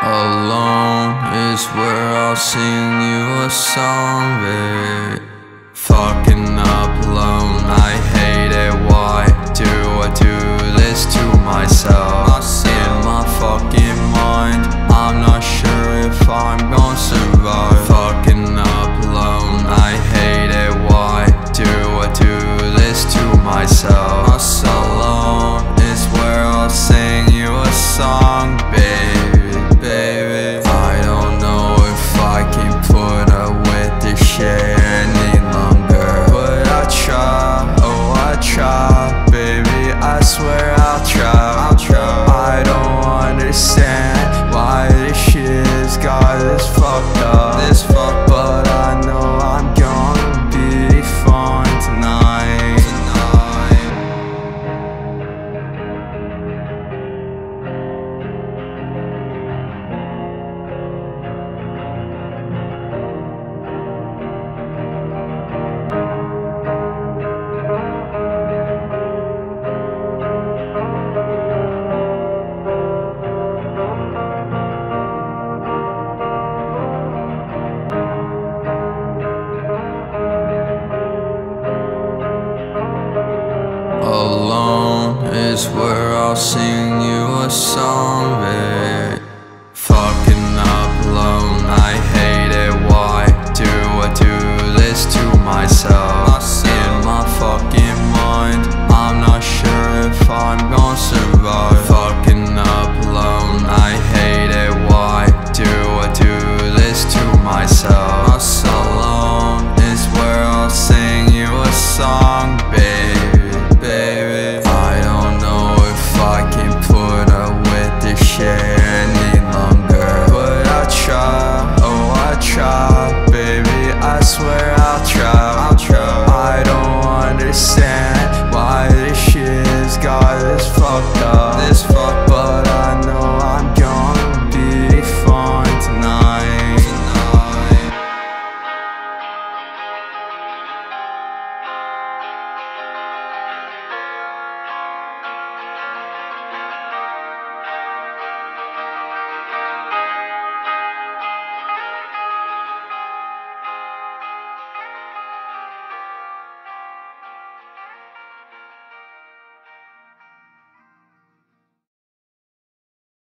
Alone is where I'll sing you a song, baby. alone is where I'll sing you a song, babe. podcast.